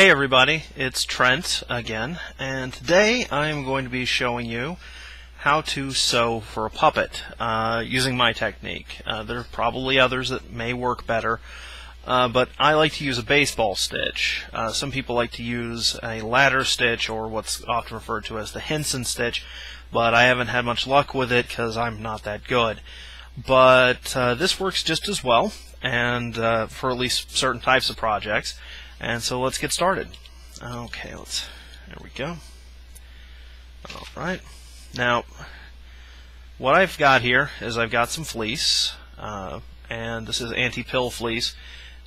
Hey everybody, it's Trent again, and today I'm going to be showing you how to sew for a puppet uh, using my technique. Uh, there are probably others that may work better, uh, but I like to use a baseball stitch. Uh, some people like to use a ladder stitch or what's often referred to as the Henson stitch, but I haven't had much luck with it because I'm not that good. But uh, this works just as well, and uh, for at least certain types of projects. And so let's get started. Okay, let's, there we go. Alright, now what I've got here is I've got some fleece, uh, and this is anti-pill fleece.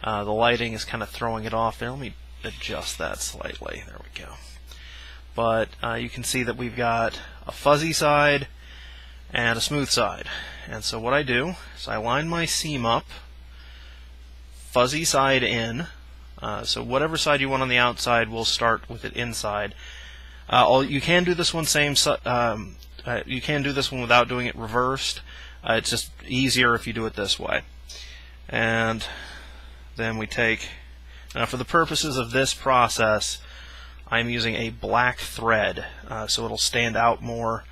Uh, the lighting is kind of throwing it off there. Let me adjust that slightly. There we go. But uh, you can see that we've got a fuzzy side and a smooth side. And so what I do is I line my seam up, fuzzy side in, uh, so whatever side you want on the outside, we'll start with it inside. Uh, you can do this one same. Um, uh, you can do this one without doing it reversed. Uh, it's just easier if you do it this way. And then we take. Now, for the purposes of this process, I'm using a black thread, uh, so it'll stand out more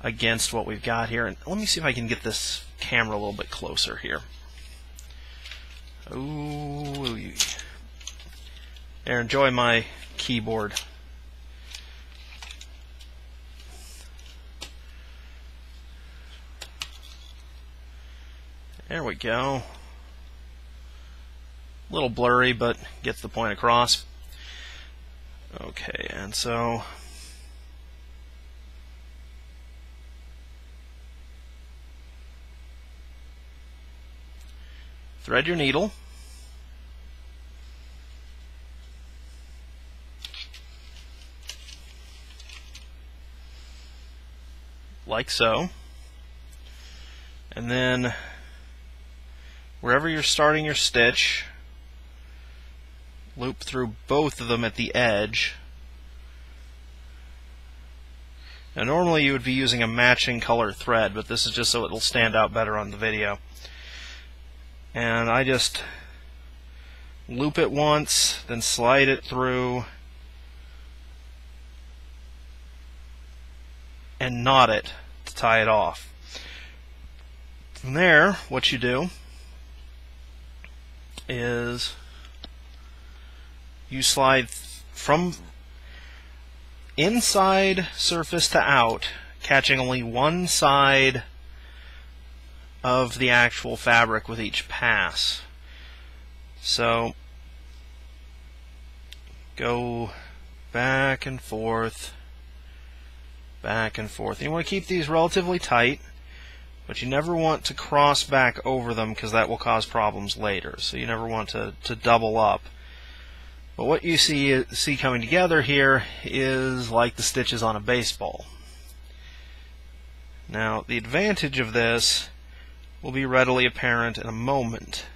against what we've got here. And let me see if I can get this camera a little bit closer here. Ooh. There, enjoy my keyboard. There we go. A little blurry, but gets the point across. Okay, and so thread your needle. Like so. And then wherever you're starting your stitch, loop through both of them at the edge. Now normally you would be using a matching color thread, but this is just so it'll stand out better on the video. And I just loop it once, then slide it through, and knot it to tie it off. From there, what you do is you slide from inside surface to out, catching only one side of the actual fabric with each pass. So go back and forth back and forth. And You want to keep these relatively tight, but you never want to cross back over them because that will cause problems later. So you never want to, to double up. But what you see, see coming together here is like the stitches on a baseball. Now, the advantage of this will be readily apparent in a moment.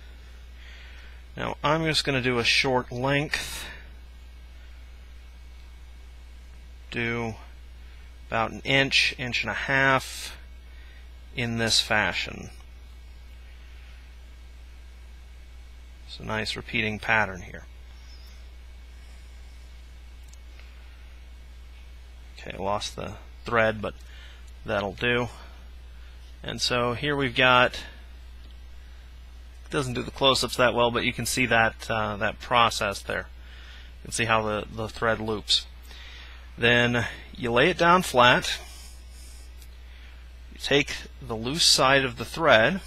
Now, I'm just going to do a short length. Do about an inch, inch and a half in this fashion. It's a nice repeating pattern here. Okay, I lost the thread, but that'll do. And so here we've got, it doesn't do the close-ups that well, but you can see that uh, that process there. You can see how the, the thread loops. Then you lay it down flat. You take the loose side of the thread.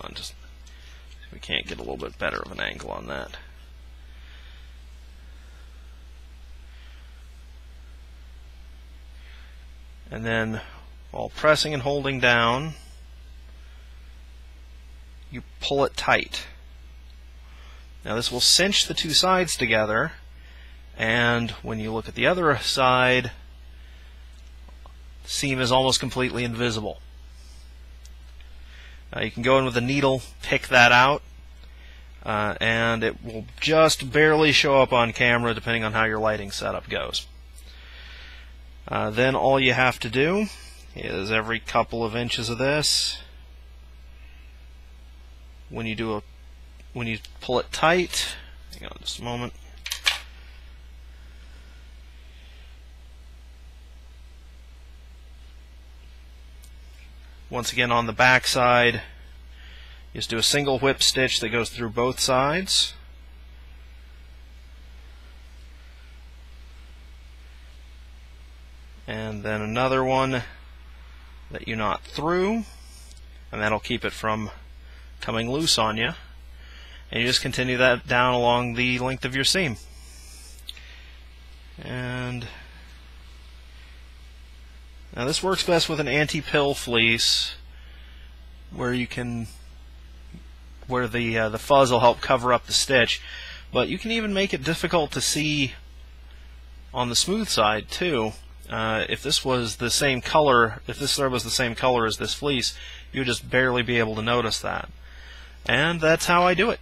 On just we can't get a little bit better of an angle on that. And then while pressing and holding down, you pull it tight. Now this will cinch the two sides together and when you look at the other side, seam is almost completely invisible. Now you can go in with a needle, pick that out, uh, and it will just barely show up on camera depending on how your lighting setup goes. Uh, then all you have to do is every couple of inches of this, when you do a, when you pull it tight, hang on just a moment, once again on the back side, just do a single whip stitch that goes through both sides. And then another one that you knot through, and that'll keep it from coming loose on you. And you just continue that down along the length of your seam. And now this works best with an anti-pill fleece where you can where the uh, the fuzz will help cover up the stitch. But you can even make it difficult to see on the smooth side too. Uh, if this was the same color if this thread was the same color as this fleece you would just barely be able to notice that. And that's how I do it